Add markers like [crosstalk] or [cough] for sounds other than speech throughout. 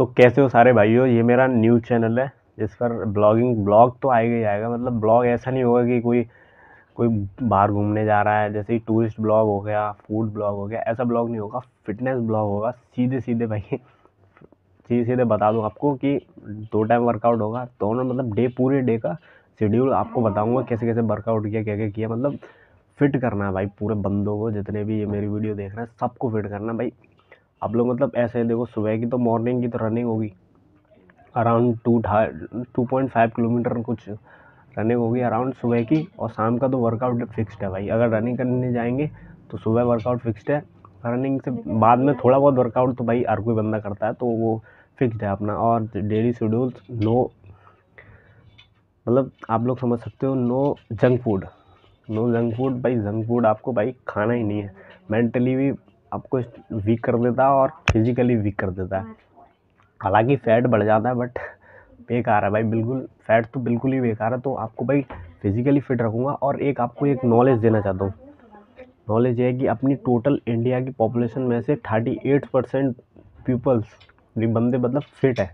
तो कैसे हो सारे भाइयों? ये मेरा न्यूज़ चैनल है, जिस पर ब्लॉगिंग ब्लॉग तो आएगा ही आएगा मतलब ब्लॉग ऐसा नहीं होगा कि कोई कोई बाहर घूमने जा रहा है, जैसे टूरिस्ट ब्लॉग हो गया फ़ूड ब्लॉग हो गया, ऐसा ब्लॉग नहीं होगा फिटनेस ब्लॉग होगा सीधे सीधे भाई सीधे सीधे बता दूँ आपको कि दो टाइम वर्कआउट होगा दोनों मतलब डे पूरे डे का शेड्यूल आपको बताऊँगा कैसे कैसे वर्कआउट किया, क्या क्या किया मतलब फिट करना है भाई पूरे बंदों को, जितने भी ये मेरी वीडियो देख रहे हैं, सबको फिट करना भाई। आप लोग मतलब ऐसे देखो सुबह की तो मॉर्निंग की तो रनिंग होगी। Around two two point five kilometre कुछ रनिंग होगी अराउंड सुबह की और शाम का तो वर्कआउट फिक्स्ड है भाई। अगर रनिंग करने जाएँगे तो सुबह वर्कआउट फिक्स्ड है। रनिंग से बाद में थोड़ा बहुत वर्कआउट तो भाई हर कोई बंदा करता है तो वो फिक्स्ड है अपना। और डेली शेड्यूल नो मतलब आप लोग समझ सकते हो no junk food no junk food भाई जंक फ़ूड आपको भाई खाना ही नहीं है। मेंटली भी आपको वीक कर देता है और फिज़िकली वीक कर देता है। हालाँकि फ़ैट बढ़ जाता है बट बेकार है भाई, बिल्कुल फ़ैट तो बिल्कुल ही बेकार है। तो आपको भाई फिज़िकली फ़िट रखूँगा और एक आपको एक नॉलेज देना चाहता हूँ। नॉलेज ये है कि अपनी टोटल इंडिया की पॉपुलेशन में से थर्टी एट परसेंट पीपल्स बंदे मतलब फिट है।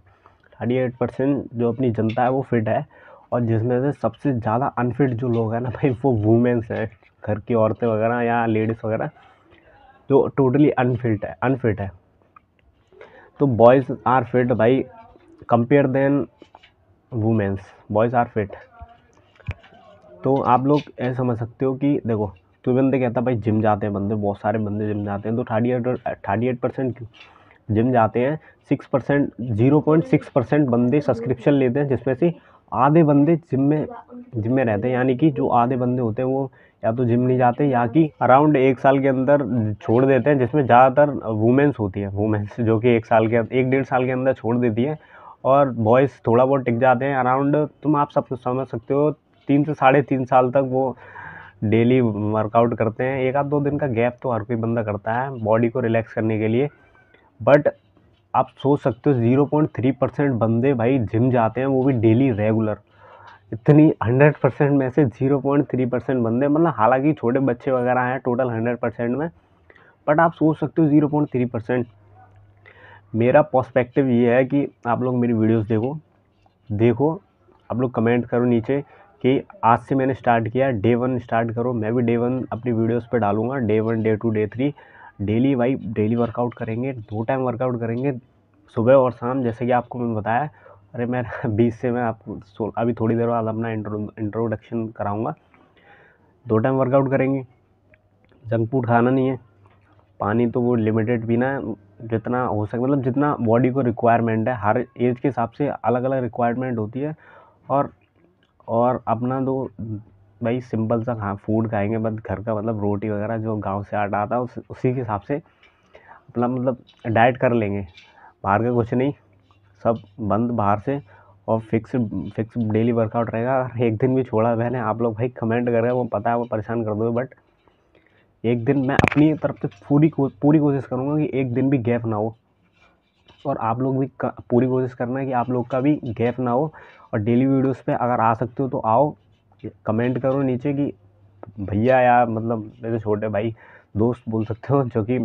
थर्टी एट परसेंट जो अपनी जनता है वो फिट है और जिसमें से सबसे ज़्यादा अनफिट जो लोग हैं ना भाई, वो वुमेंस हैं। घर की औरतें वगैरह या लेडीज़ वगैरह जो टोटली अनफिट है अनफिट है। तो बॉयज़ आर फिट भाई compare then womens boys are fit तो आप लोग ऐसे समझ सकते हो कि देखो तो बंदे कहता भाई जिम जाते हैं बंदे, बहुत सारे बंदे जिम जाते हैं। तो thirty eight thirty eight percent gym जाते हैं six percent zero point six percent बंदे सब्सक्रिप्शन लेते हैं, जिसमें से आधे बंदे जिम में जिम में रहते हैं। यानी कि जो आधे बंदे होते हैं, वो या तो जिम नहीं जाते या कि अराउंड एक साल के अंदर छोड़ देते हैं, जिसमें ज़्यादातर वुमेंस होती है वुमेंस जो कि एक साल के, एक डेढ़ साल के अंदर छोड़ देती है। और बॉयज़ थोड़ा बहुत टिक जाते हैं, अराउंड तुम आप सब समझ सकते हो, तीन से साढ़े तीन साल तक वो डेली वर्कआउट करते हैं। एक आध दो दिन का गैप तो हर कोई बंदा करता है, बॉडी को रिलैक्स करने के लिए। बट आप सोच सकते हो, ज़ीरो पॉइंट थ्री परसेंट बंदे भाई जिम जाते हैं, वो भी डेली रेगुलर। इतनी हंड्रेड परसेंट में से ज़ीरो पॉइंट थ्री परसेंट बंदे मतलब हालाँकि छोटे बच्चे वगैरह हैं टोटल हंड्रेड परसेंट में बट आप सोच सकते हो ज़ीरो पॉइंट थ्री परसेंट। मेरा पर्सपेक्टिव ये है कि आप लोग मेरी वीडियोस देखो देखो, आप लोग कमेंट करो नीचे कि आज से मैंने स्टार्ट किया डे वन स्टार्ट करो, मैं भी डे वन अपनी वीडियोस पे डालूँगा day one day two day three daily भाई डेली वर्कआउट करेंगे, दो टाइम वर्कआउट करेंगे, सुबह और शाम, जैसे कि आपको मैंने बताया अरे मैं [laughs] बीस से मैं आपको अभी थोड़ी देर बाद अपना इंट्रोडक्शन कराऊँगा। दो टाइम वर्कआउट करेंगे। जंक फ़ूड खाना नहीं है। पानी तो वो लिमिटेड पीना है। जितना हो सके मतलब जितना बॉडी को रिक्वायरमेंट है हर एज के हिसाब से अलग अलग रिक्वायरमेंट होती है। और और अपना तो भाई सिंपल सा खा फ़ूड खाएँगे बस घर का मतलब रोटी वगैरह जो गाँव से आटा आता है उस, उसी के हिसाब से अपना मतलब डाइट कर लेंगे। बाहर का कुछ नहीं। सब बंद बाहर से और फिक्स फिक्स डेली वर्कआउट रहेगा। एक दिन भी छोड़ा मैंने। आप लोग भाई कमेंट कर रहे हैं वो पता है वो परेशान कर दो बट एक दिन मैं अपनी तरफ़ से पूरी को, पूरी कोशिश करूँगा कि एक दिन भी गैप ना हो। और आप लोग भी पूरी कोशिश करना कि आप लोग का भी गैप ना हो। और डेली वीडियोस पे अगर आ सकते हो तो आओ। कमेंट करो नीचे कि भैया या मतलब मेरे छोटे भाई दोस्त बोल सकते हो जो कि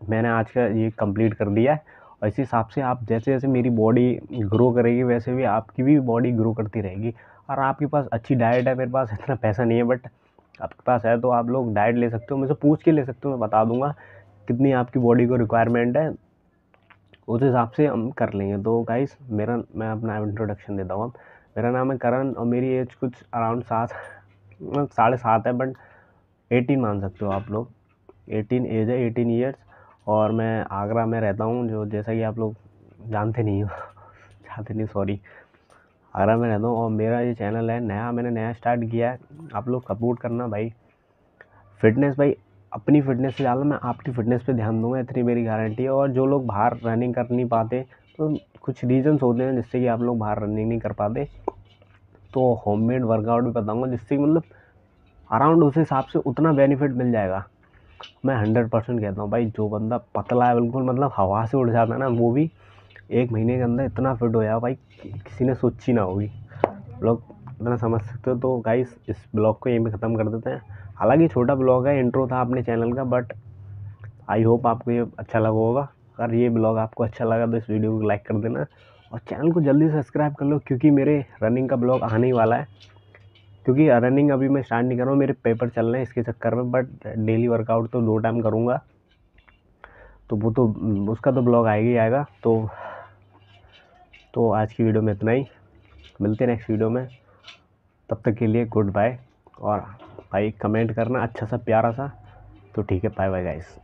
मैंने आज का ये कंप्लीट कर दिया है। इसी हिसाब से आप जैसे जैसे मेरी बॉडी ग्रो करेगी, वैसे भी आपकी भी बॉडी ग्रो करती रहेगी। और आपके पास अच्छी डाइट है, मेरे पास इतना पैसा नहीं है बट आपके पास है तो आप लोग डाइट ले सकते हो। मुझसे पूछ के ले सकते हो, मैं बता दूँगा कितनी आपकी बॉडी को रिक्वायरमेंट है। उस हिसाब से हम कर लेंगे। तो गाइस मेरा, मैं अपना इंट्रोडक्शन देता हूँ मेरा नाम है करण और मेरी एज कुछ अराउंड सात, साढ़े सात है बट एटीन मान सकते हो आप लोग। एटीन एज है एटीन ईयर्स और मैं आगरा में रहता हूँ, जो जैसा कि आप लोग जानते नहीं हो, [laughs] जानते नहीं सॉरी आगरा में रहता हूँ और मेरा ये चैनल है, नया मैंने नया स्टार्ट किया है। आप लोग सपोर्ट करना भाई। फिटनेस भाई, अपनी फ़िटनेस से ज़्यादा मैं आपकी फ़िटनेस पे ध्यान दूँगा, इतनी मेरी गारंटी है। और जो लोग बाहर रनिंग कर नहीं पाते तो कुछ रीजन्स होते हैं जिससे कि आप लोग बाहर रनिंग नहीं कर पाते। तो होममेड वर्कआउट भी बताऊँगा, जिससे मतलब अराउंड उस हिसाब से उतना बेनिफिट मिल जाएगा। मैं हंड्रेड परसेंट कहता हूँ भाई, जो बंदा पतला है बिल्कुल मतलब हवा से उड़ जाता है ना, वो भी एक महीने के अंदर इतना फिट हो जाए भाई, किसी ने सोची ना होगी। लोग इतना समझ सकते हो तो गाइस इस ब्लॉग को यहीं पे ख़त्म कर देते हैं। हालाँकि छोटा ब्लॉग है इंट्रो था अपने चैनल का बट आई होप आपको ये अच्छा लगा होगा। अगर ये ब्लॉग आपको अच्छा लगा तो इस वीडियो को लाइक कर देना। और चैनल को जल्दी सब्सक्राइब कर लो, क्योंकि मेरे रनिंग का ब्लॉग आने ही वाला है। क्योंकि रनिंग अभी मैं स्टार्ट नहीं कर रहा हूँ, मेरे पेपर चल रहे हैं इसके चक्कर में बट डेली वर्कआउट तो दो टाइम करूँगा। तो वो तो उसका तो ब्लॉग आएगा ही आएगा तो तो आज की वीडियो में इतना ही। मिलते हैं नेक्स्ट वीडियो में। तब तक के लिए गुड बाय और भाई कमेंट करना अच्छा सा प्यारा सा। तो ठीक है बाय बाय गाइस